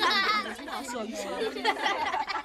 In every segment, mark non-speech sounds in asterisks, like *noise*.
哈哈哈哈哈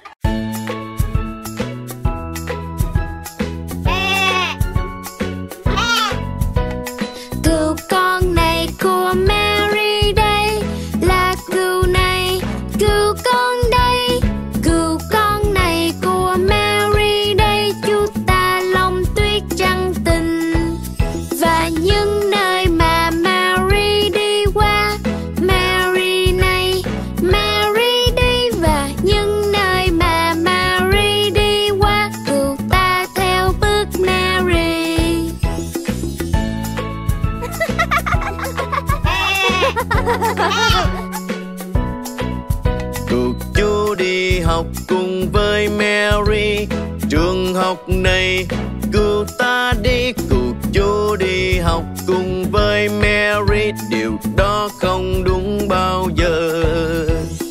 này Cứu ta đi cuộc chú đi học cùng với Mary. Điều đó không đúng bao giờ.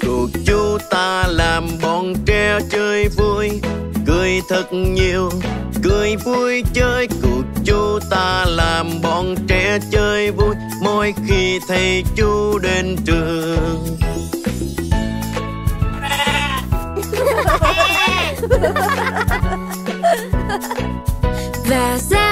Cuộc chú ta làm bọn trẻ chơi vui, Cười thật nhiều, Cười vui chơi. Cuộc chú ta làm bọn trẻ chơi vui, Mỗi khi thầy chú đến trường. Ha ha ha! myself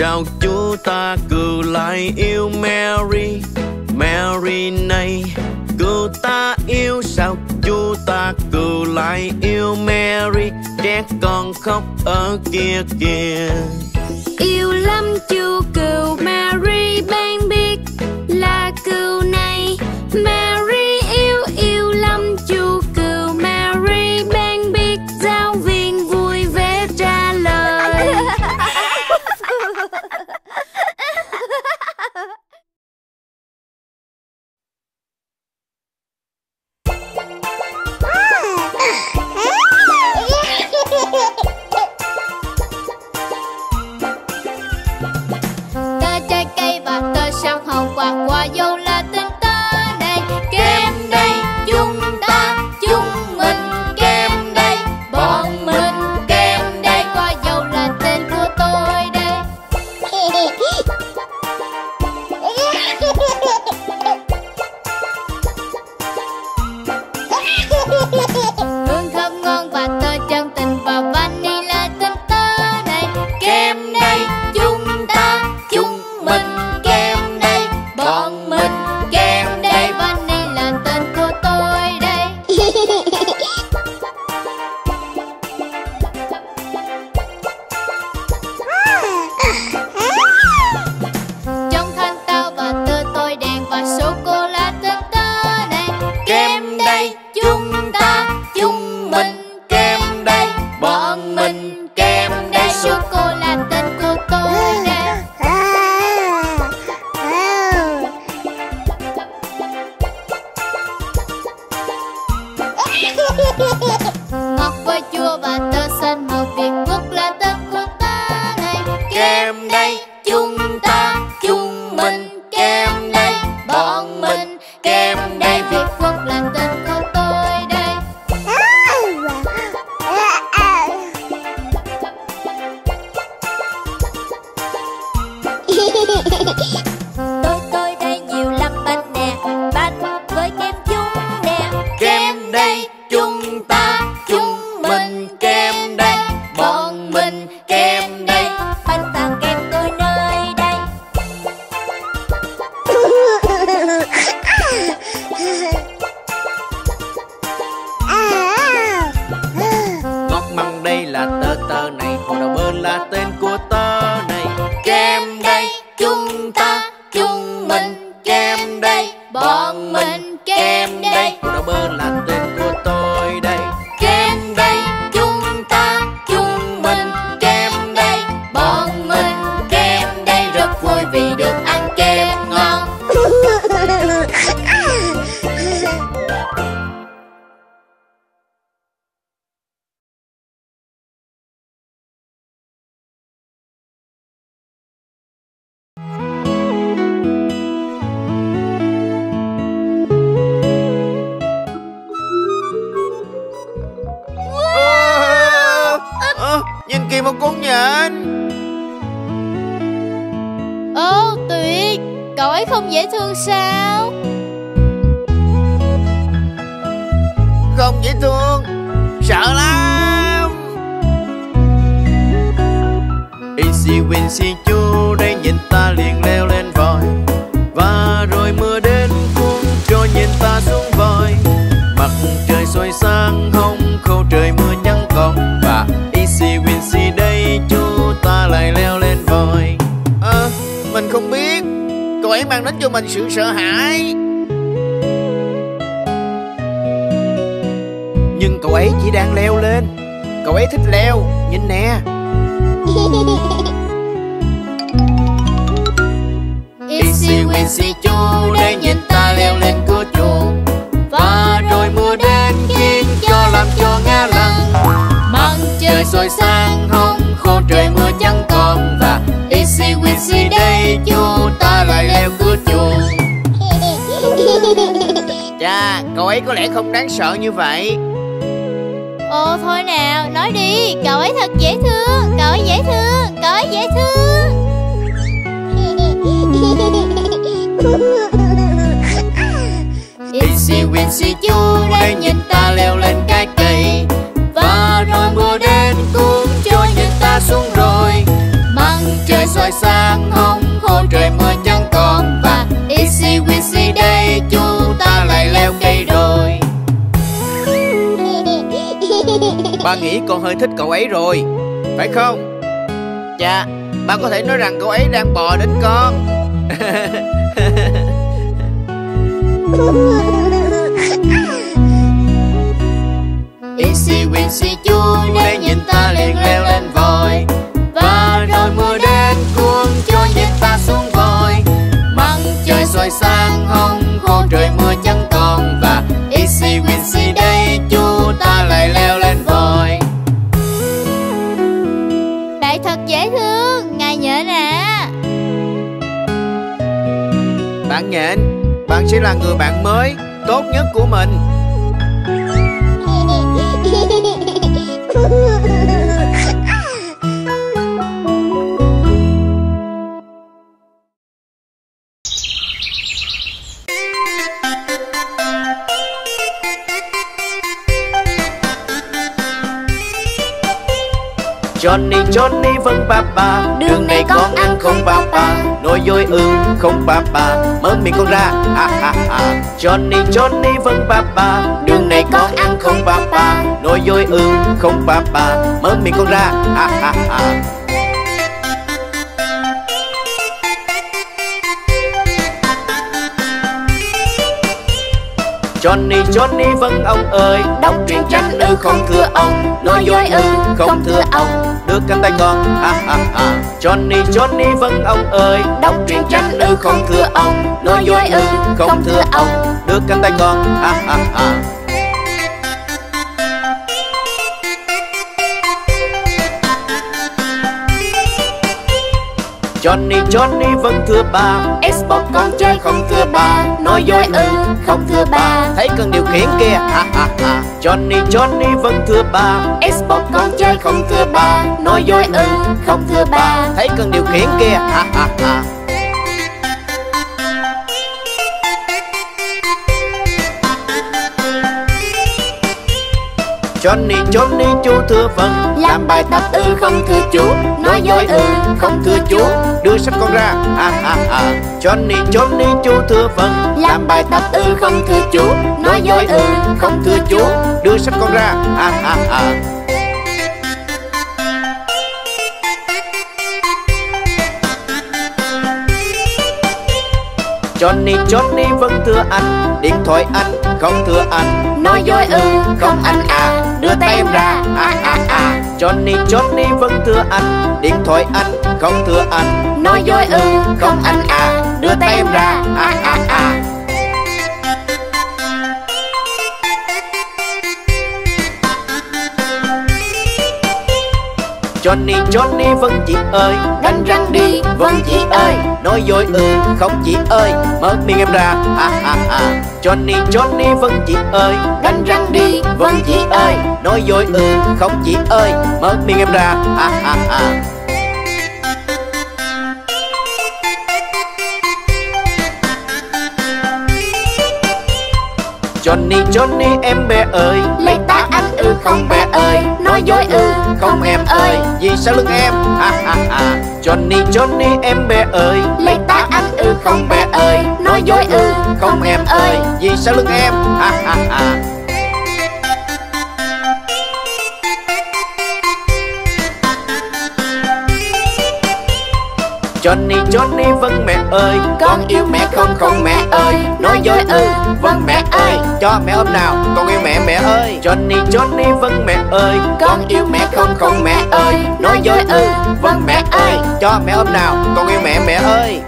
Chào chú ta cứ lại yêu Mary Mary này. Cứ ta yêu sao chú ta cứ lại yêu Mary Trẻ con khóc ở kia kia, Yêu lắm chú cừu Mary ban biết Easy Wincy chú để nhìn ta leo lên cửa chuồng Và rồi mưa đến khiến cho làm cho ngã lăn. Mặt trời soi sáng hông khô trời mưa chẳng còn. Và Easy Wincy đây chú ta lại leo cửa chuồng Chà, cậu ấy có lẽ không đáng sợ như vậy. Ồ thôi nào nói đi Cậu ấy thật dễ thương Cậu ấy dễ thương Cậu ấy dễ thương *laughs* Wincy chú đây nhìn ta leo lên cái cây Và rồi mưa đến cuốn trôi nhìn ta xuống rồi. Mặt trời soi sáng hông khô trời mưa chẳng còn Và Easy Wincy đây chú ta lại leo cây rồi *laughs* Ba nghĩ con hơi thích cậu ấy rồi Phải không? Dạ. Ba có thể nói rằng cậu ấy đang bò đến con *laughs* *laughs* Easy Wincy chú để nhìn ta liền leo lên voi Và rồi mưa đến cuốn cho nhìn ta xuống voi Mặt trời soi sáng hông khô trời mưa chẳng còn. Và Easy Wincy đây chú ta lại leo lên voi Bạn thật dễ thương Ngài nhện à Bạn nhện Bạn sẽ là người bạn mới Tốt nhất của mình Johnny vâng papa Đường này con ăn không papa Nói dối ư không papa Mở miệng con ra. Ha ha ha. Johnny Johnny vâng papa Đường này con ăn không papa Nói dối ư không papa Mở miệng con ra. Ha ha ha Johnny Johnny vâng ông ơi Đọc truyện tranh ư không thưa ông Nói dối ư không thưa ông. Đưa cánh tay con ha ha ha. Johnny Johnny vâng ông ơi Đọc truyện tranh ư không thưa ông Nói dối ư không thưa ông. Đưa cánh tay con ha ha ha Johnny Johnny vâng thưa ba Xbox con chơi không thưa ba Nói dối ư không thưa ba Thấy cần điều khiển kia ha ha ha. Johnny Johnny vâng thưa ba Xbox con chơi không thưa ba Nói dối ư không thưa ba Thấy cần điều khiển kia ha ha ha Johnny Johnny chú thưa vâng Làm bài tập ư không thưa chú Nói dối ư không thưa chú Đưa sách con ra. Ha ha ha Johnny Johnny chú thưa vâng Làm bài tập ư không thưa chú Nói dối ư không thưa chú Đưa sách con ra. Ha ha ha Johnny Johnny vâng thưa anh. Điện thoại anh không thưa anh Nói dối ư không anh à Đưa tay em ra. À à à. Johnny Johnny vâng thưa anh Điện thoại anh không thưa anh. Nói dối ư không anh à Đưa tay em ra. À à à Johnny Johnny vâng chị ơi. Đánh răng đi vâng chị ơi. Nói dối ừ không chị ơi. Mở miệng em ra. Ha ha ha. Johnny Johnny vâng chị ơi. Đánh răng đi vâng chị ơi. Nói dối ừ không chị ơi. Mở miệng em ra. Ha ha ha. Johnny Johnny em bé ơi. Lấy ta ăn ư không bé ơi Nói dối ư? Không em ơi Vì sao lưng em? Ha ha ha. Johnny Johnny em bé ơi. Lấy ta ăn ư không bé ơi. Nói dối ư. Không em ơi. Vì sao lưng em? Ha ha ha. Johnny Johnny vâng mẹ ơi, Con yêu mẹ không không mẹ ơi. Nói dối ư vâng mẹ ơi. Cho mẹ ôm nào, Con yêu mẹ mẹ ơi. Johnny Johnny vâng mẹ ơi. Con yêu mẹ không không mẹ ơi. Nói dối ư vâng mẹ ơi. Cho mẹ ôm nào, Con yêu mẹ mẹ ơi.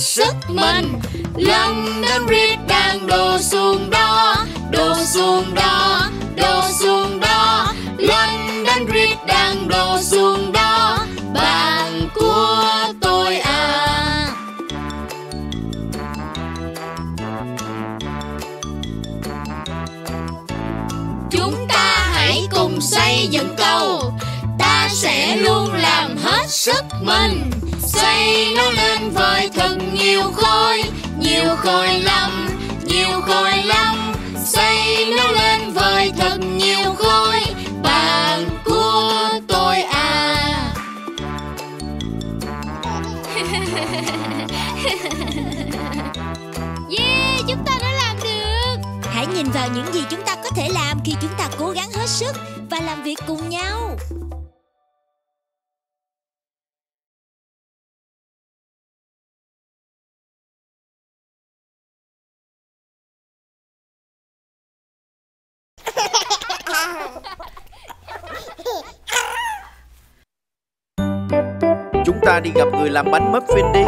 Sức mình. London Bridge đang đổ xuống đó, Đổ xuống đó, Đổ xuống đó. London Bridge đang đổ xuống đó, Bạn của tôi à. Chúng ta hãy cùng xây dựng cầu, Ta sẽ luôn làm hết sức mình. Xây nó lên với thật nhiều khối Nhiều khối lắm, nhiều khối lắm. Xây nó lên với thật nhiều khối Bạn của tôi à. *laughs* Yeah, chúng ta đã làm được. Hãy nhìn vào những gì chúng ta có thể làm khi chúng ta cố gắng hết sức và làm việc cùng nhau. Ta đi gặp người làm bánh muffin đi.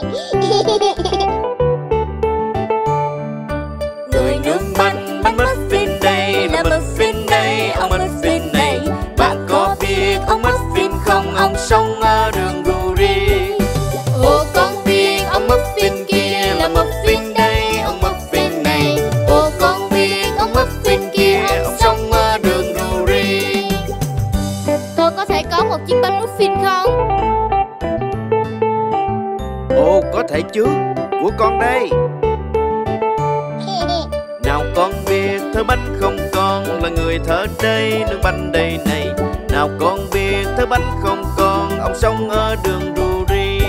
*laughs* thể chứ, của con đây. Nào con biết thợ bánh không con là người thợ đây nướng bánh đây này. Nào con biết thợ bánh không con ông sống ở đường Ruri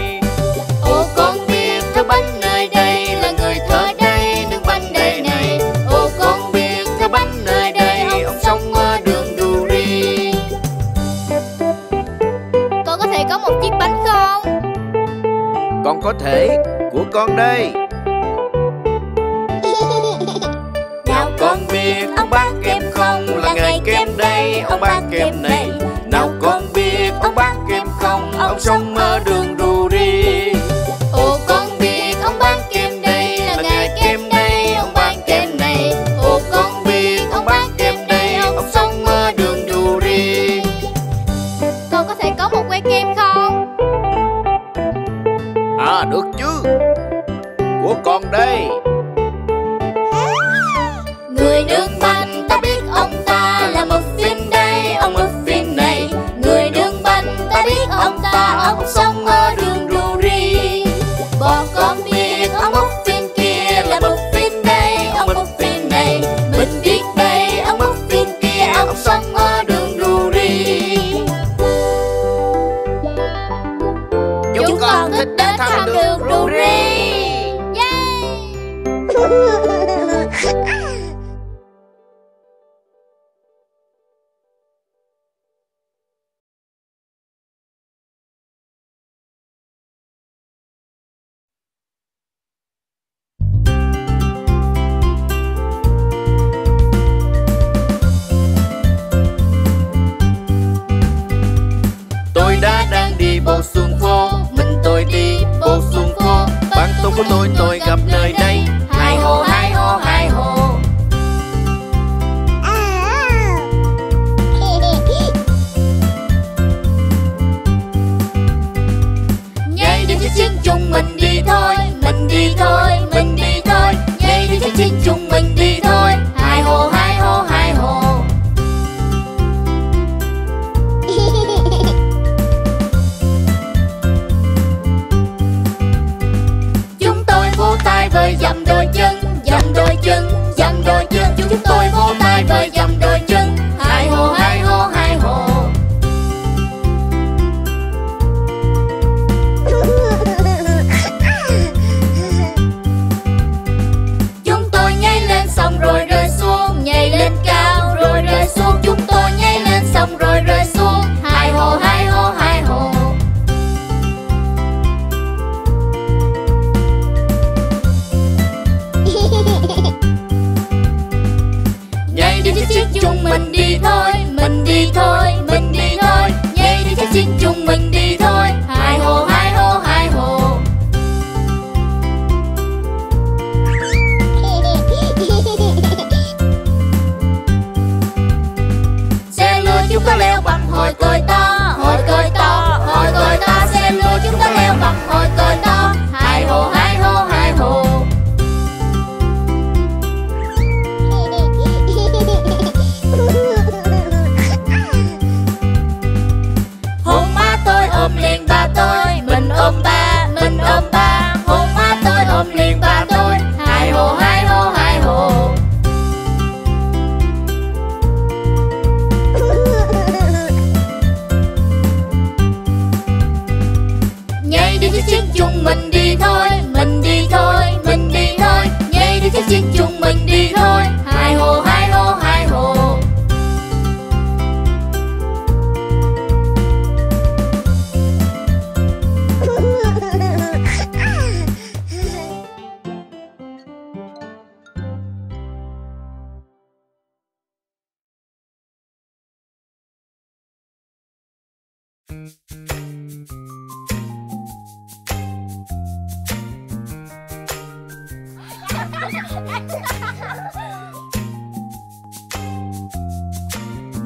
Ô con biết thợ bánh nơi đây là người thợ đây nướng bánh đây này. Ô con biết thợ bánh nơi đây ông sống ở đường Ruri Con có thể có một chiếc bánh không? Con có thể, con đây. *laughs* Nào con biết ông bác kem không là ngày kem đây, Ông bác kem này. Nào con biết ông bác kem không, Ông sống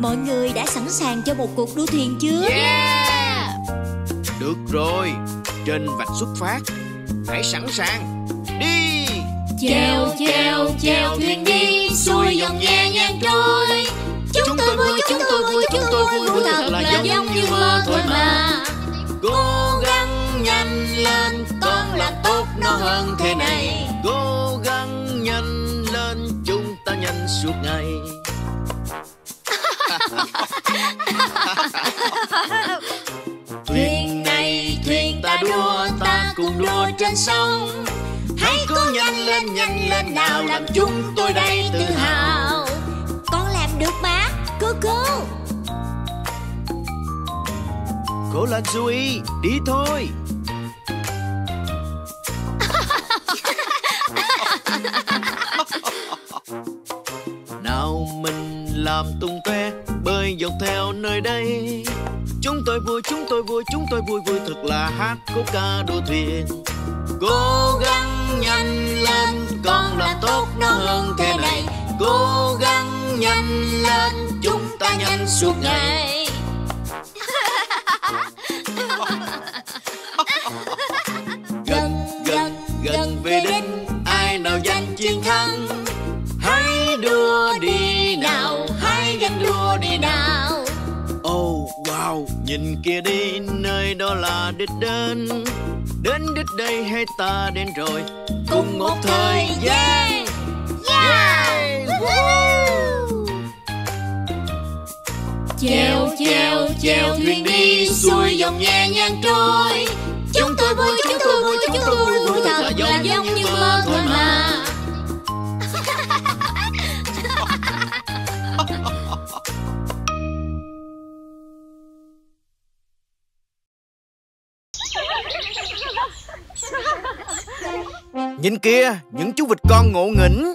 Mọi người đã sẵn sàng cho một cuộc đua thuyền chưa? Yeah! Được rồi. Trên vạch xuất phát. Hãy sẵn sàng. Đi! Chèo chèo chèo thuyền đi. Xuôi dòng nhẹ nhàng trôi. Chúng tôi vui, chúng tôi vui, chúng tôi vui. vui. Thật là giống như mơ thôi mà. Cố gắng nhanh lên Con làm tốt nó hơn thế này. Cố Thuyền này thuyền ta đua Ta cùng đua trên sông. Hãy cố nhanh lên nhanh lên nào Làm chúng tôi đây tự hào. Con làm được mà Cố cố Cố lên Zoe Đi thôi. *laughs* Nào mình làm tung toe bay dọc theo nơi đây. Chúng tôi vui chúng tôi vui chúng tôi vui vui thật là hát khúc ca đua thuyền. Cố gắng nhanh lên con là tốt nó hơn thế này. Cố gắng nhanh lên chúng ta nhanh suốt ngày. *laughs* Gần gần gần về đến ai nào giành chiến thắng? wow nhìn kia đi, nơi đó là đích đến. Đến đích đây hay ta đến rồi, cùng một thời gian. Yeah. chèo chèo chèo thuyền đi, xuôi dòng nhẹ nhàng trôi. Chúng tôi vui, chúng tôi vui, chúng tôi vui vui thật là giống như mơ thôi mà. Nhìn kia, những chú vịt con ngộ nghĩnh.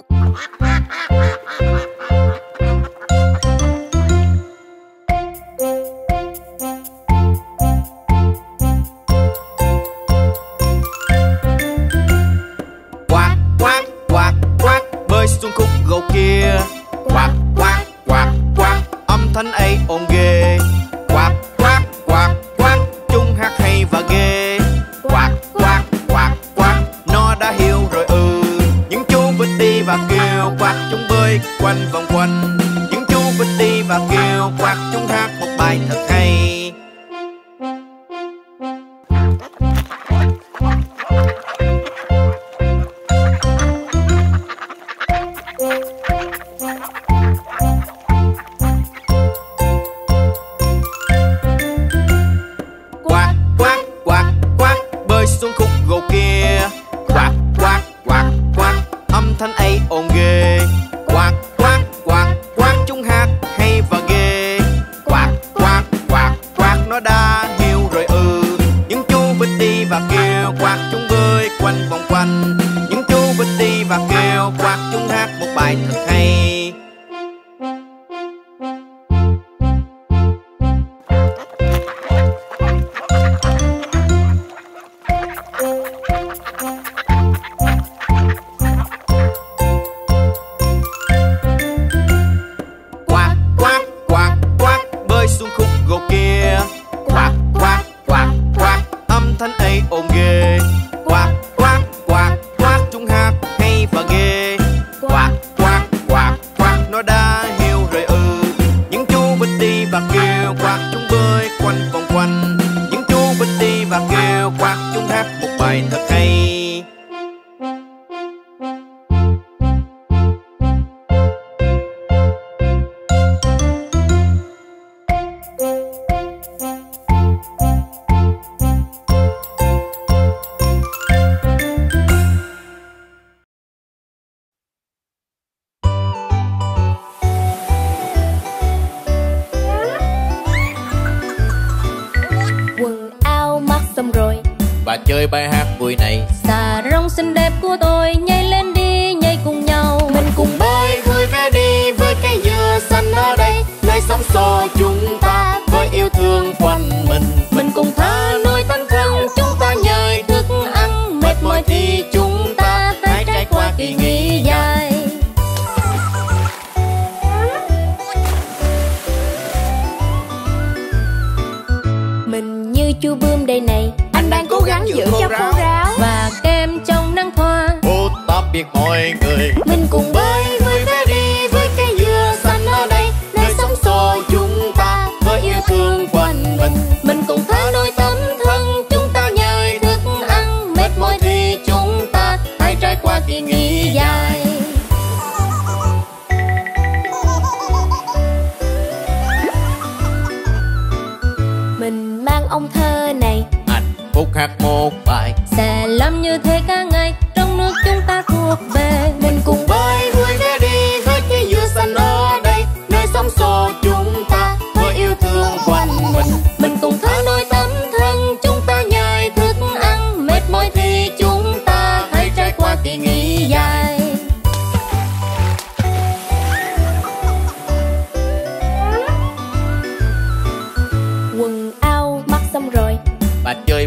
Quạt, quạt, quạt, quạt Bơi xuống khúc gỗ kia. Quạt, quạt, quạt, quạt Âm thanh ấy ồn ghê. quan vòng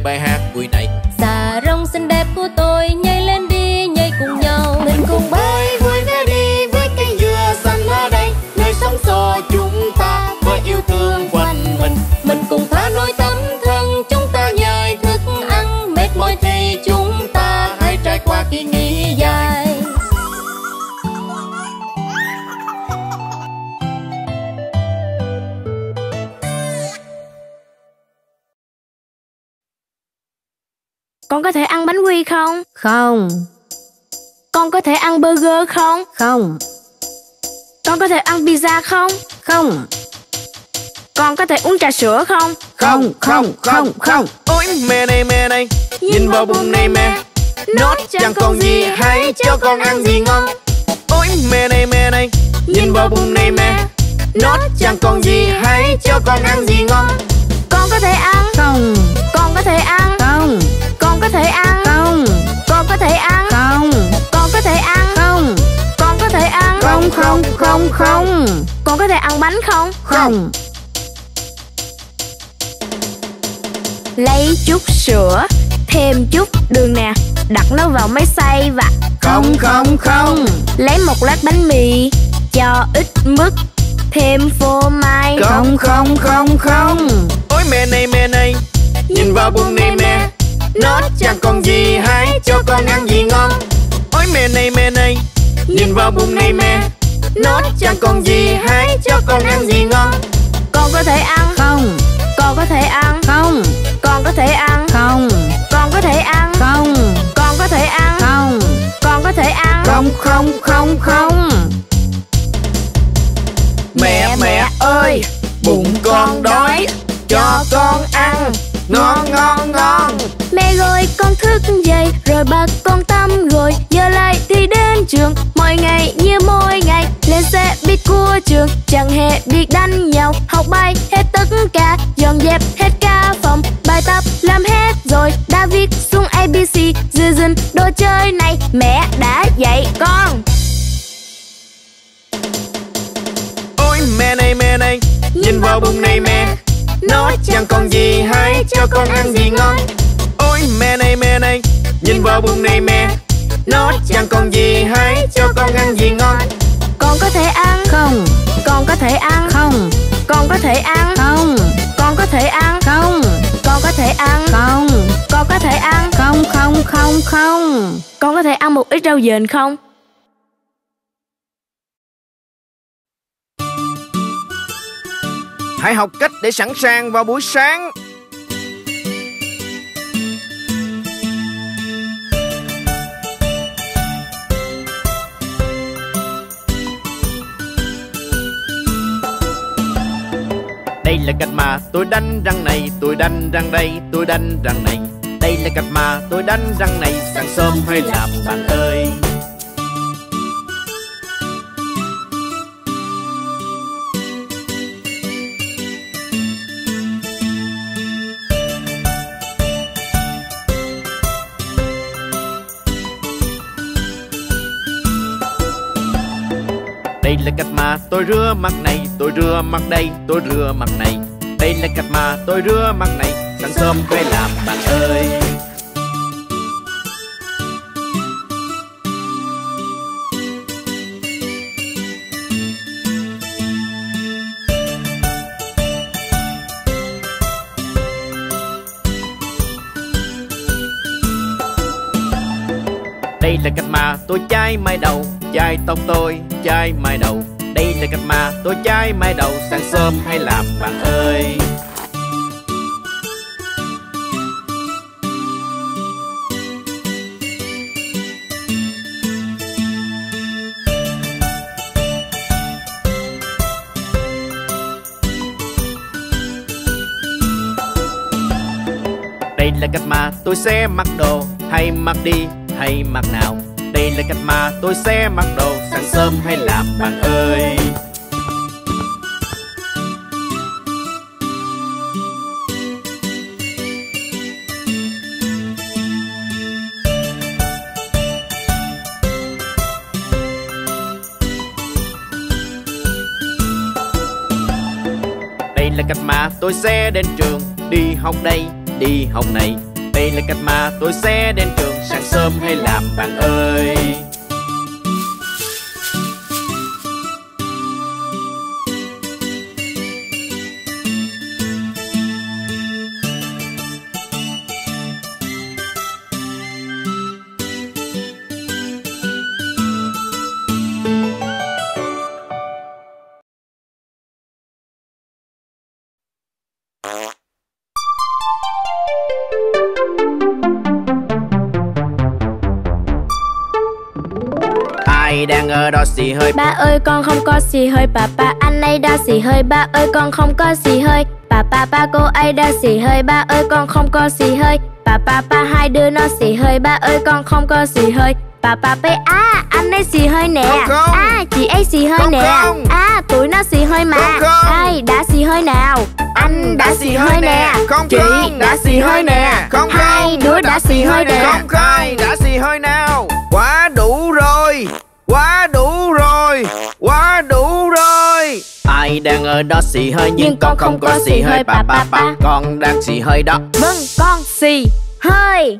bài hát vui này. Xà rong xinh đẹp của tôi nhảy lên đi, nhảy cùng nhau, mình cùng bay. Quy không? Không, Con có thể ăn burger không? không, Con có thể ăn pizza không? không, Con có thể uống trà sữa không? không, không, không, không. Ôi mẹ này mẹ này. Nhìn vào bụng này mẹ Nó chẳng còn gì Hãy cho con ăn gì ngon. Ôi mẹ này mẹ này. Nhìn vào bụng này mẹ Nó chẳng còn gì Hãy cho con ăn gì ngon. Con có thể ăn. Không, Con có thể ăn. Không, Con có thể ăn. Không, Con có thể ăn. Không, Con có thể ăn. Không, Con có thể ăn. Không, không, không, không, Con có thể ăn bánh không? không, Lấy chút sữa Thêm chút đường nè. Đặt nó vào máy xay và không, không, không, Lấy một lát bánh mì Cho ít mứt Thêm phô mai. Không, không, không, không. Ôi mẹ này mẹ này. Nhìn vào bụng này mẹ Nó chẳng còn gì Hãy cho con ăn gì ngon. Ôi mẹ này mẹ này Nhìn vào bụng này mẹ. Nó chẳng còn gì Hãy cho con ăn gì ngon. Con có thể ăn. Không, Con có thể ăn. Không, Con có thể ăn. Không, Con có thể ăn. Không, Con có thể ăn. Không, Con có thể ăn. Không, không, không, không. Mẹ mẹ ơi Bụng con đói. Cho con ăn. Ngon ngon ngon Mẹ gọi con thức dậy, Rồi bật con tâm rồi Giờ lại thì đến trường. Bụng này mẹ Nó chẳng còn gì Hãy cho con ăn gì ngon. Con có thể ăn? Không, Con có thể ăn? Không, Con có thể ăn? Không, Con có thể ăn? Không, Con có thể ăn? Không, Con có thể ăn? Không, không, không, không. Con có thể ăn một ít rau dền không? Hãy học cách để sẵn sàng vào buổi sáng Đây là cách mà tôi đánh răng này Tôi đánh răng đây, tôi đánh răng này. Đây là cách mà tôi đánh răng này Sáng sớm hay làm bạn ơi. Là cách mà tôi rửa mặt này Tôi rửa mặt đây, tôi rửa mặt này. Đây là cách mà tôi rửa mặt này Sáng sớm phải làm bạn ơi. Đây là cách mà tôi chai mai đầu chai tóc tôi, chai mai đầu. Đây là cách mà tôi chai mai đầu. Sáng sớm hay làm bạn ơi? Đây là cách mà tôi sẽ mặc đồ. Hay mặc đi, hay mặc nào. Đây là cách mà tôi sẽ mặc đồ Sáng sớm hay làm bạn ơi. Đây là cách mà tôi sẽ đến trường Đi học đây, đi học này. Đây là cách mà tôi sẽ đến sớm hay làm bạn ơi? Ở đó xì hơi. Ba ơi con không có xì hơi. Papa anh ấy đã xì hơi. Ba ơi con không có xì hơi. Papa ba cô ấy đã xì hơi. Ba ơi con không có xì hơi. Papa ba hai đứa nó xì hơi. Ba ơi con không có xì hơi. Papa pe à anh ấy xì hơi nè. Con không. À chị ấy xì hơi Con nè. không. À tụi nó xì hơi mà. Con không. Ai đã xì hơi nào? Anh đã xì hơi nè. Con Chị không. đã xì hơi nè. Không Hai không. đứa đã xì hơi nè. Không. Không đã xì hơi nào? Quá đủ rồi Quá đủ rồi Quá đủ rồi. Ai đang ở đó xì hơi nhưng, Nhưng con không có xì hơi pa pa pa con đang xì hơi đó. Vâng con xì hơi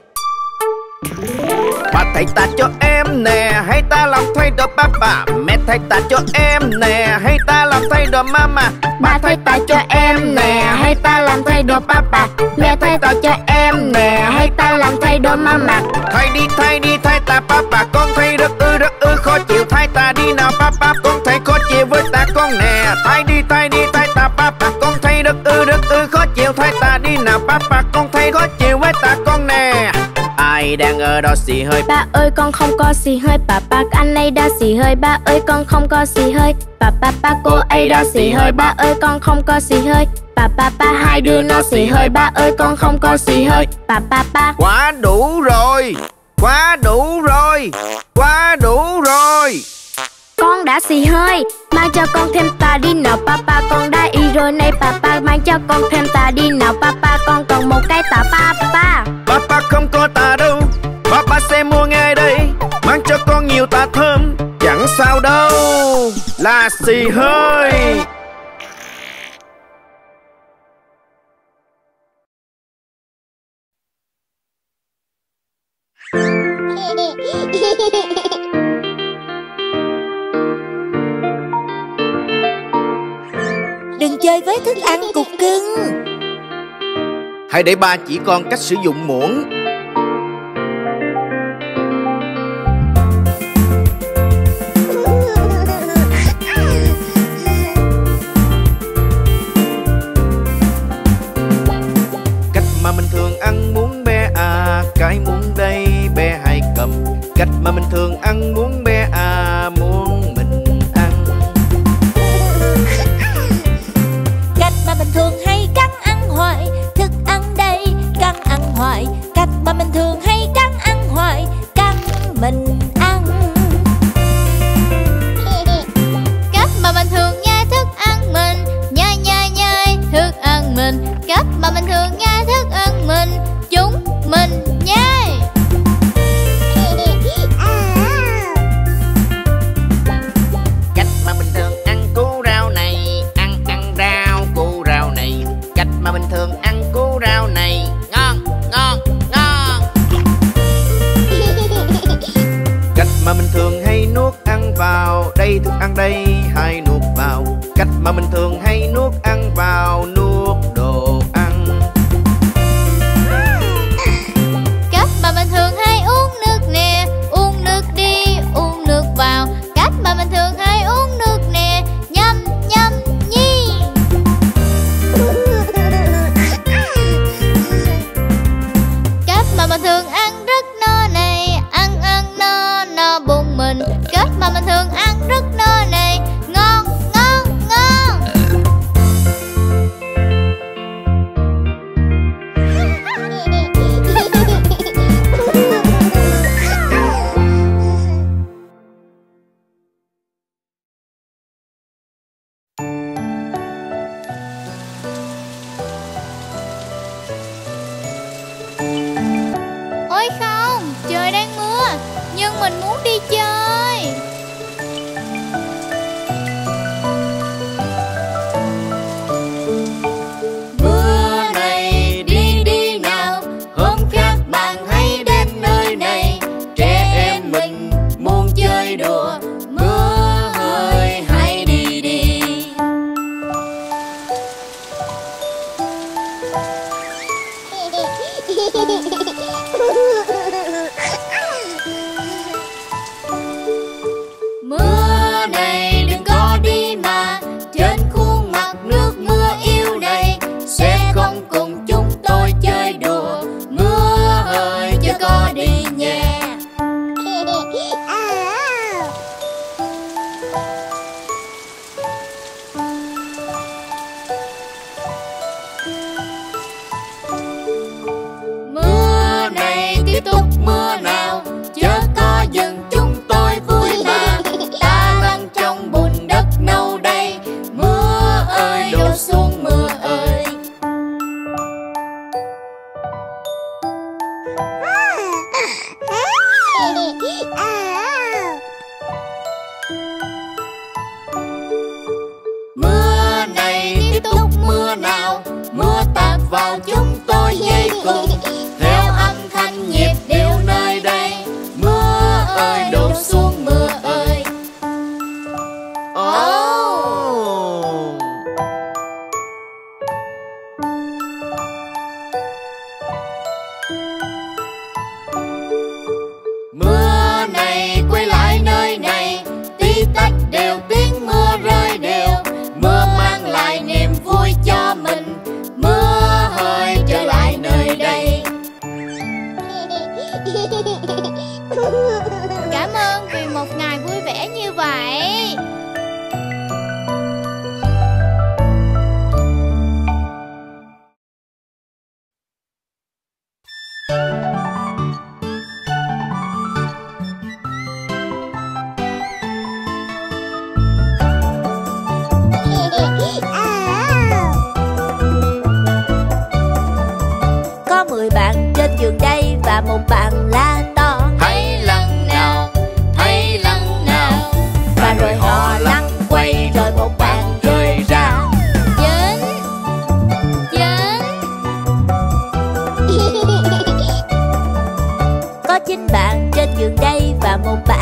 Ba thầy ta cho em nè, Hay ta làm thay đồ papa Mẹ thầy ta cho em nè, Hay ta làm thay đồ mama Ba thầy ta cho em nè, Hay ta làm thay đồ papa Mẹ thầy ta cho em nè, Hay ta làm thay đồ mama Thay đi thay đi, thay ta papa Con thấy rất ư rất ư, khó chịu. Thay ta đi nào papa Con thấy khó chịu với ta con nè. Thay đi thay đi, thay ta papa Con thấy rất ư rất ư, khó chịu. Thay ta đi nào papa Con thấy khó chịu ai đang ở đó xì hơi. Ba ơi con không có xì hơi. Papa anh ấy đã xì hơi. Ba ơi con không có xì hơi. Papa ba cô ấy đã xì hơi. Ba ơi con không có xì hơi. Papa ba hai đứa nó xì hơi. Ba ơi con không có xì hơi. Papa ba Quá đủ rồi. Quá đủ rồi. Quá đủ rồi. Con đã xì hơi. Mang cho con thêm tà đi nào Papa con đã y rồi này. Papa mang cho con thêm tà đi nào Papa con còn một cái tà Papa Papa không có tà ngay đây Mang cho con nhiều tà thơm Chẳng sao đâu Là xì hơi. Đừng chơi với thức ăn cục cưng. Hãy để ba chỉ con cách sử dụng muỗng Cái muốn đây, bé hay cầm. Cách mà mình thường ăn, muốn bé à Muốn mình ăn. *laughs* Cách mà mình thường hay cắn ăn hoài, Thức ăn đây, cắn ăn hoài. Cách mà mình thường hay cắn ăn hoài, Cắn mình chính bạn trên giường đây và một bạn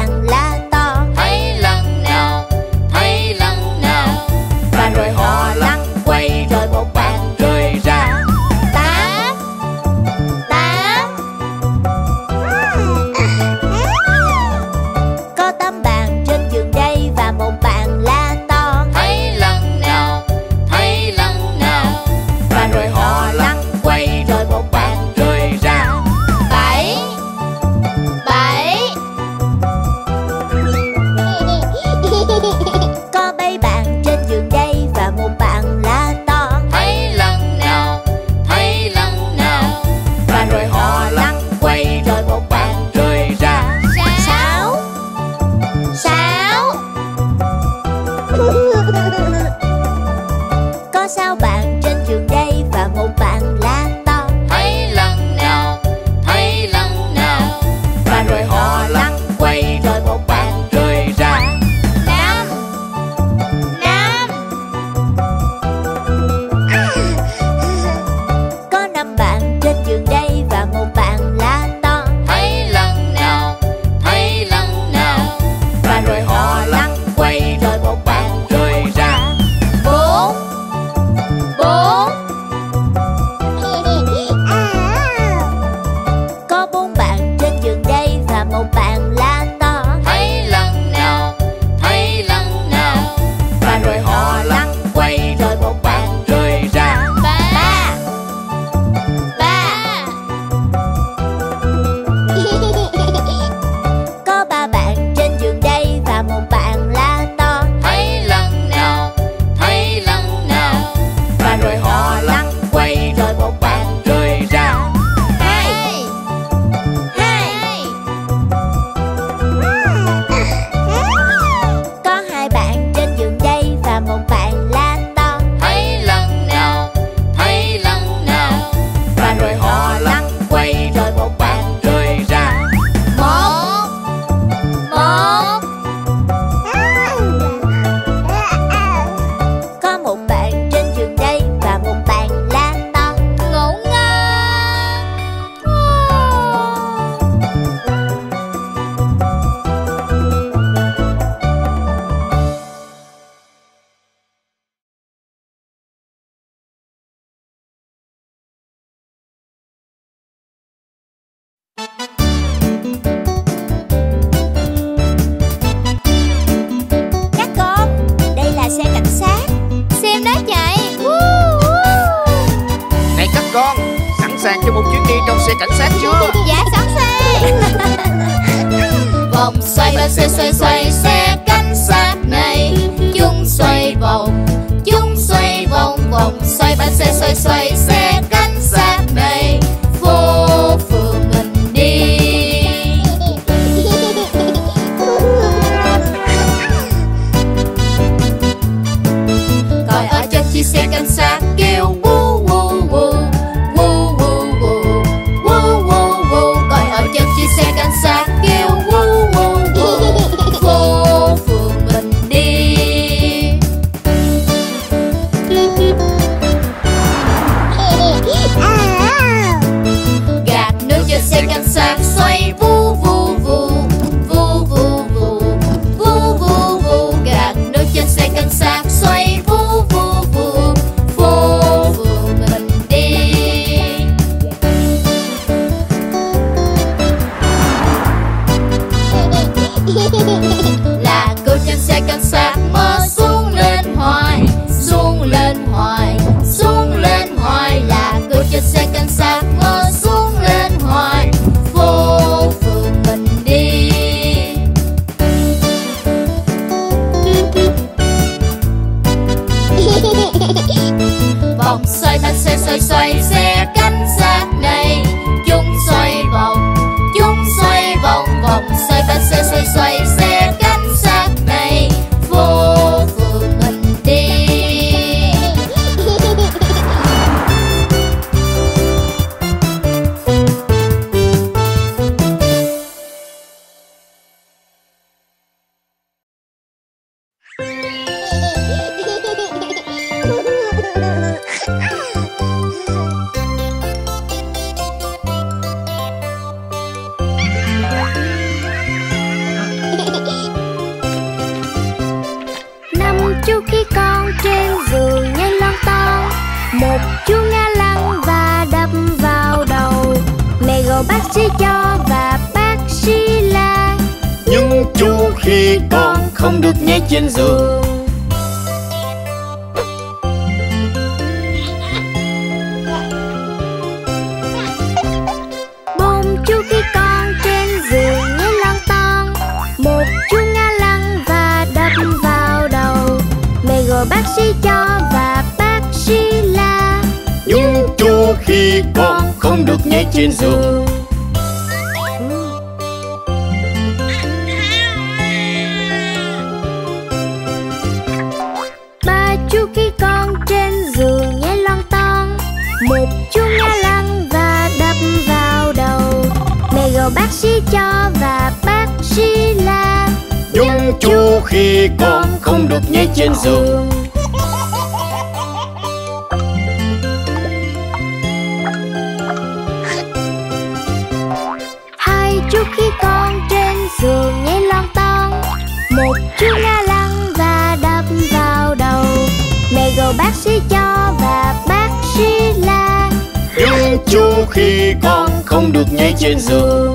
chú khi con không được nhảy trên giường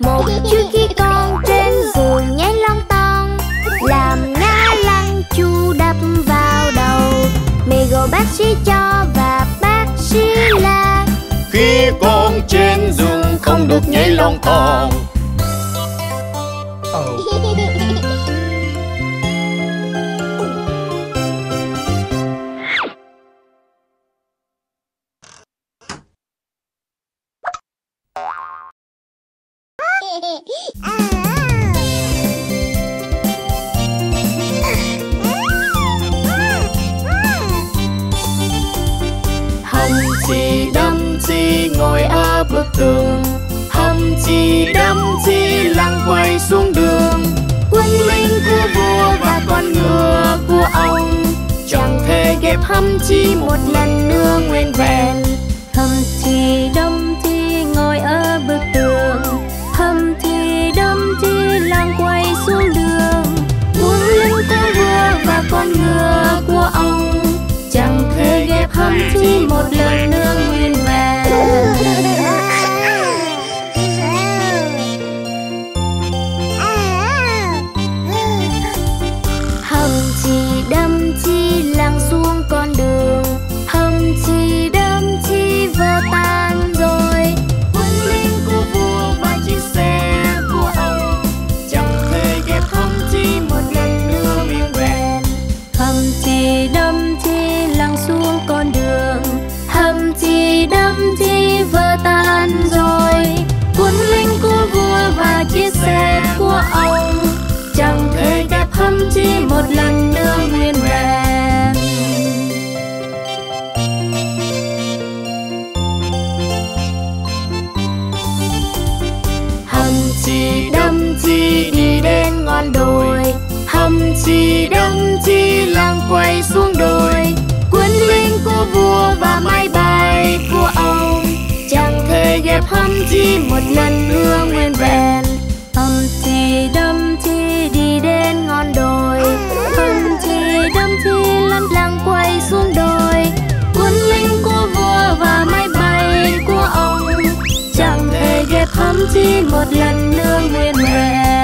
một chú khi con trên giường nhảy lon ton làm ngã lăn chu đập vào đầu. Mẹ gọi bác sĩ cho và bác sĩ la. Khi con trên giường không được nhảy lon ton thì chi vừa vỡ tan rồi. Cuốn linh của vua và chiếc xe của ông. Chẳng thể đẹp hâm chi một lần nữa nguyên vẹn. Hâm chi đâm chi đi đến ngọn đồi. Hâm chi đâm chi lăng quay xuống đồi. Cuốn linh của vua và may chẳng thể ghép hâm chi một lần nữa nguyên vẹn. Hâm chi đâm chi đi đến ngọn đồi, hâm chi đâm chi lăn lăng quay xuống đồi. Quân linh của vua và máy bay của ông chẳng thể ghép hâm chi một lần nữa nguyên vẹn.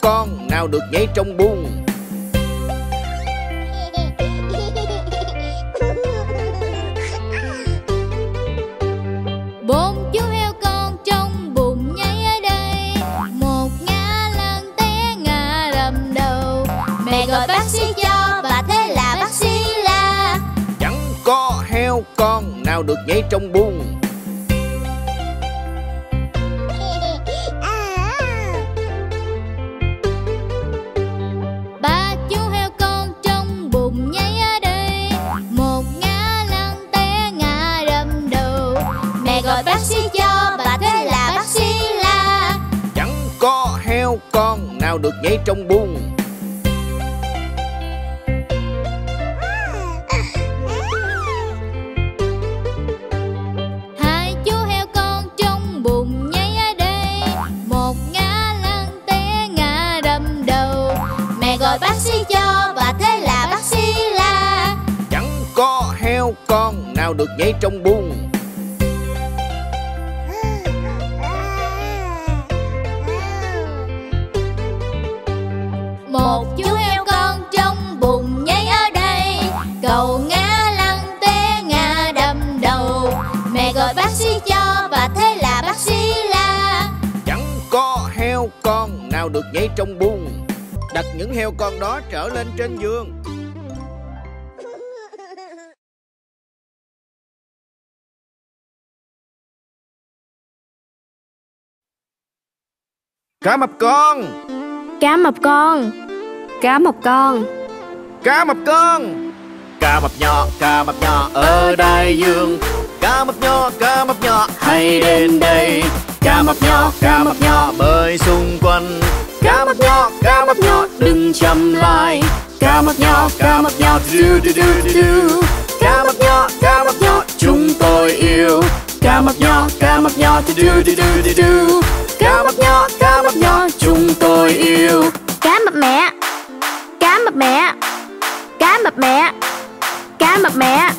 Con nào được nhảy trong buồng Bốn chú heo con trong bụng nháy ở đây. Một ngã lăn té ngã rầm đầu. Mẹ gọi bác sĩ cho và thế là bác sĩ la. Chẳng có heo con nào được nhảy trong buồng ngã lăn té ngã đâm đầu. Mẹ gọi bác sĩ cho và thế là bác sĩ la. Chẳng có heo con nào được nhảy trong buồng Một chú heo con trong bụng nhảy ở đây. Cầu ngã lăn té ngã đâm đầu. Mẹ gọi bác sĩ cho và thế là bác sĩ la. Chẳng có heo con nào được nhảy trong buồng. Đặt những heo con đó trở lên trên giường. Cá mập con! Cá mập con Cá mập con Cá mập con Cá mập nhỏ, cá mập nhỏ ở đại dương Cá mập nhỏ, cá mập nhỏ hãy đến đây Cá mập nhỏ, cá mập nhỏ bơi xung quanh Cá mập nhỏ, cá mập nhỏ đừng chậm lại Cá mập nhỏ, cá mập nhỏ du du du du Cá mập nhỏ, cá mập nhỏ chúng tôi yêu Cá mập nhỏ, cá mập nhỏ du du du du du Cá mập nhỏ, cá mập nhỏ chúng tôi yêu Cá mập mẹ Cá mập mẹ Cá mập mẹ Cá mập mẹ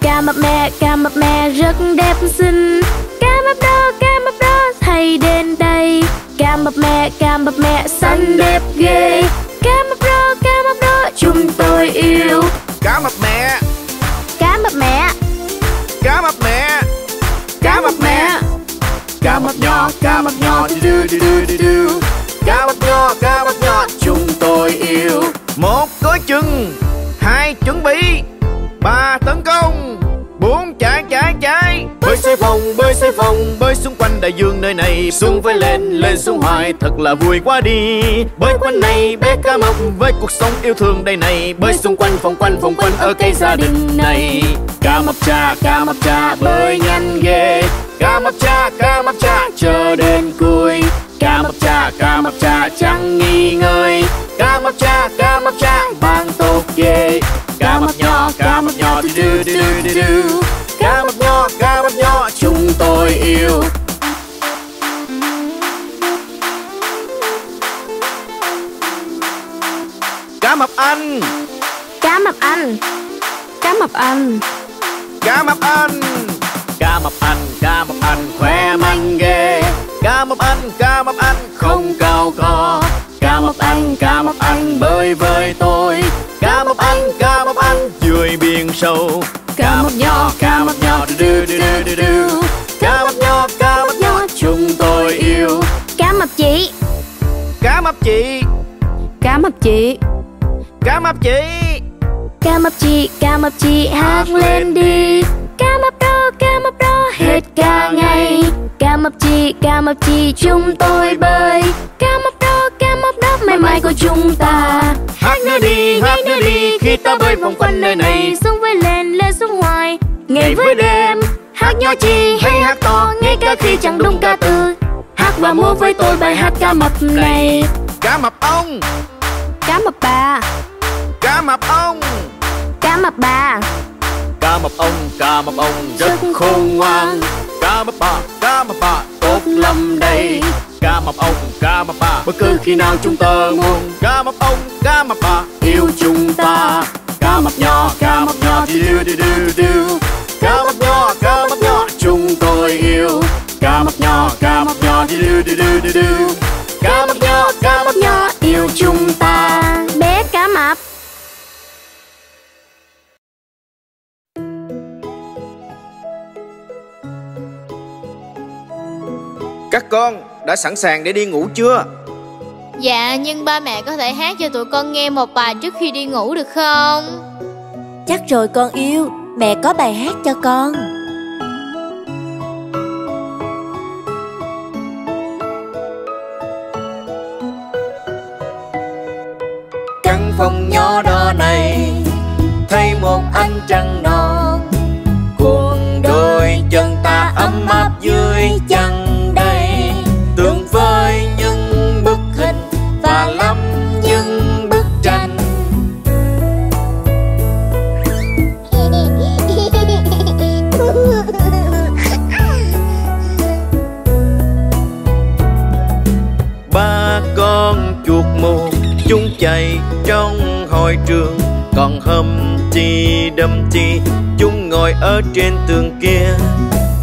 Cá mập mẹ, cá mập mẹ rất đẹp xinh Cá mập đó, cá mập đó thầy đến đây Cá mập mẹ, cá mập mẹ xanh đẹp ghê Cá mập đó, cá mập đó chúng tôi yêu Cá mập mẹ, Cá mập mẹ cá mập mẹ Cá mập mẹ cá mập nhỏ, cá mập nhỏ đi du đi du đi du. Cá mập nhỏ, cá mập nhỏ, chúng tôi yêu. Một có chừng, hai chuẩn bị, ba tấn công, bốn chạy chạy chạy bơi xoay vòng, bơi xoay vòng, bơi xung quanh đại dương nơi này. Xuống với lên lên xuống hoài, thật là vui quá đi. Bơi quanh này, bé cá mập, với cuộc sống yêu thương đây này. Bơi xung quanh, vòng quanh vòng quanh ở cây gia đình này. Cá mập cha, cá mập cha, bơi nhanh ghê cá mập cha cá mập cha chờ đến cuối. Cá mập cha cá mập cha chẳng nghỉ ngơi. Cá mập cha cá mập cha bạn tốt ghê. Cá mập nhỏ cá mập nhỏ du du du du du cá mập nhỏ cá mập nhỏ chúng tôi yêu. Cá mập anh Cá mập anh Cá mập anh cá mập anh mập anh cá mập anh khỏe mạnh ghê cá mập anh cá mập anh không cao có cá mập anh cá mập anh bơi với tôi cá mập anh cá mập anh dưới biển sâu cá mập nhỏ cá mập nhỏ du du du du du cá mập nhỏ cá mập nhỏ chúng tôi yêu Cá mập chị cá mập chị Cá mập chị cá mập chị Cá mập chị, cá mập chị hát lên đi mập chị, cá mập chị chúng tôi bơi. Cá mập đó, cá mập đó mãi mãi có chúng ta. Hát nữa đi hát nữa đi khi ta bơi vòng quanh nơi này. Xuống với lên, lên xuống hoài Ngày với đêm. Hát nhỏ chi hay hát to Ngay cả khi chẳng đúng ca từ. Hát và múa với tôi bài hát cá mập này. Cá mập ông. Cá mập bà. Cá mập ông. Cá mập bà cá mập ông cá mập ông rất khôn ngoan cá mập bà cá mập bà tốt lắm đây cá mập ông cá mập bà bất cứ khi nào chúng ta muốn cá mập ông cá mập bà yêu chúng ta cá mập nhỏ cá mập nhỏ đi du du du du cá mập nhỏ cá mập nhỏ chúng tôi yêu nhỏ cá mập nhỏ đu đi đu đi đu cá mập nhỏ cá mập nhỏ yêu chúng ta Các con đã sẵn sàng để đi ngủ chưa? Dạ nhưng ba mẹ có thể hát cho tụi con nghe một bài trước khi đi ngủ được không? Chắc rồi con yêu Mẹ có bài hát cho con. Căn phòng nhỏ đó này thấy một ánh trăng non. Cuộc đôi chân ta ấm áp dưới chân con chúng chạy trong hội trường. Còn hâm chi đâm chi, chúng ngồi ở trên tường kia.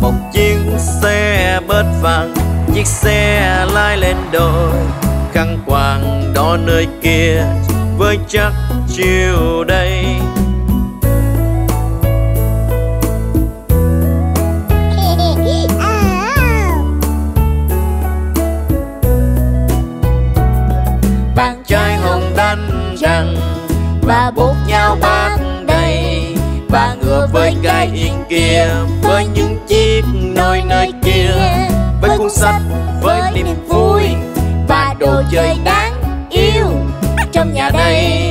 Một chiếc xe bớt vàng, chiếc xe lai lên đồi. Khăn quàng đỏ nơi kia, với chắc chiều đây sao bác bát đây? Và ngựa với gai yên kia, với những chiếc nồi nơi kia, với cuốn sách, với niềm vui, và đồ chơi đáng yêu trong nhà đây.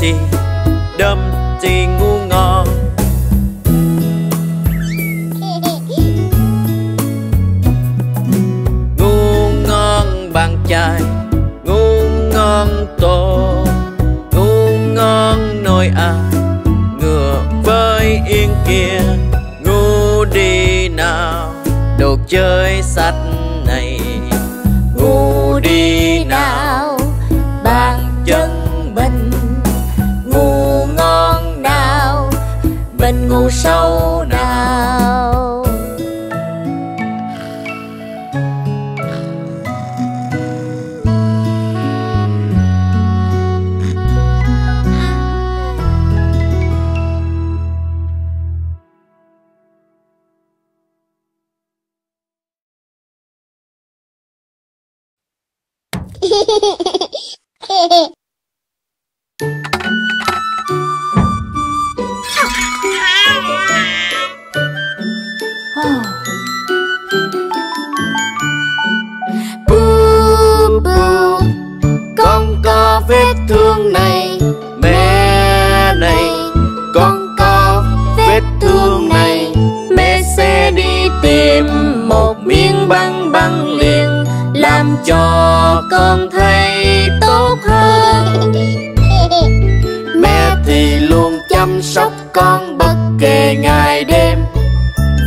Chi, đâm chi ngu ngon ngu ngon bằng trai, ngu ngon tô ngu ngon nồi à ngựa với yên kia. Ngu đi nào, đồ chơi sạch sâu nào? Hehehehe *laughs* cho con thấy tốt hơn. Mẹ thì luôn chăm sóc con bất kể ngày đêm.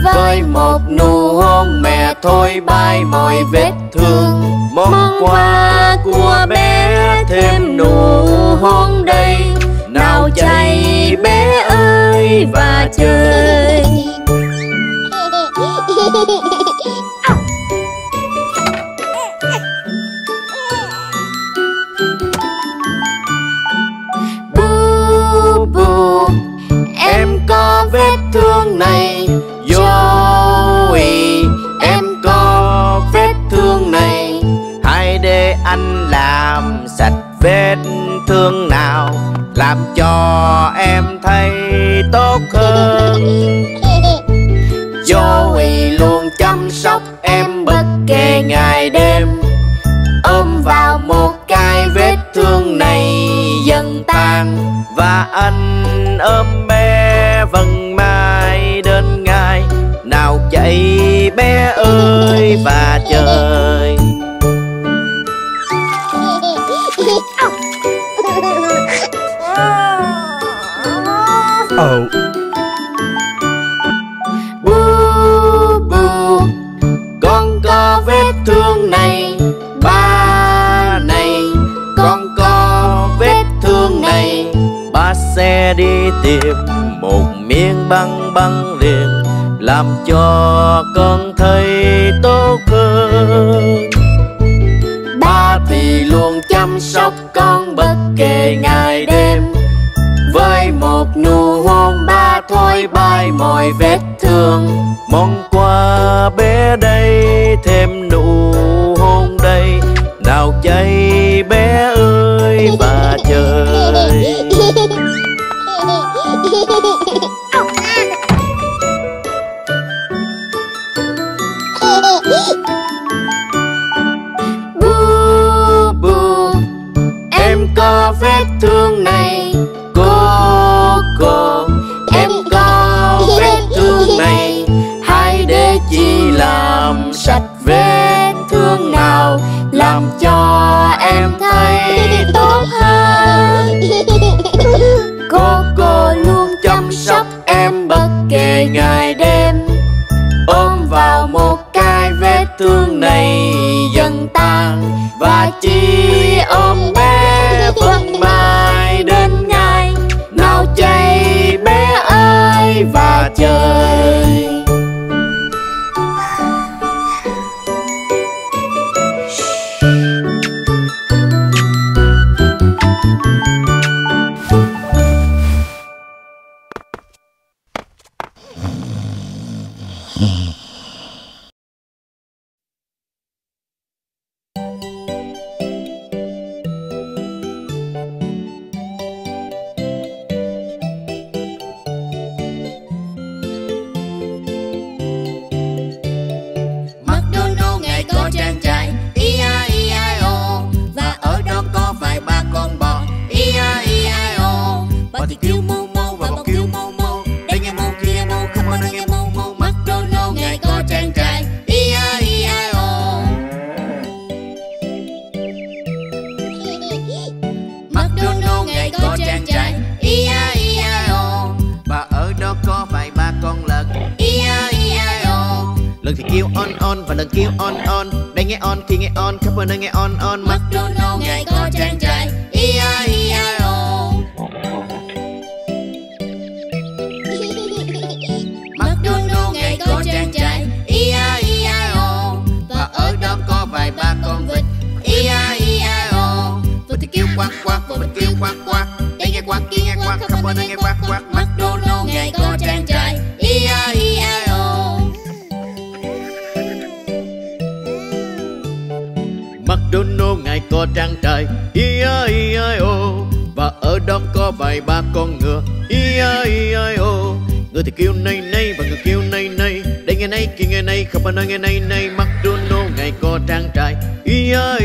Với một nụ hôn mẹ thôi bay mọi vết thương. Món quà của bé thêm nụ hôn đây nào chạy bé ơi và chơi. *laughs* À. vết thương nào làm cho em thấy tốt hơn? *laughs* Joey luôn chăm sóc em bất kể ngày đêm. Ôm vào một cái vết thương này dần tan Và anh ôm bé vầng mai đến ngày Nào chạy bé ơi và trời. xe đi tìm một miếng băng băng liền làm cho con thấy tốt hơn. Ba thì luôn chăm sóc con bất kể ngày đêm. Với một nụ hôn ba thôi bay mọi vết thương. Mong qua bé đây thêm nụ hôn đây nào cháy bé ơi bà trời *laughs* menenge on on McDonald phải ba con ngựa. I a i a o người thì kêu nay nay và người kêu nay nay đây nghe nay kia nghe nay không phải nói nghe nay nay mặc dù nô, ngày có trang trại. I a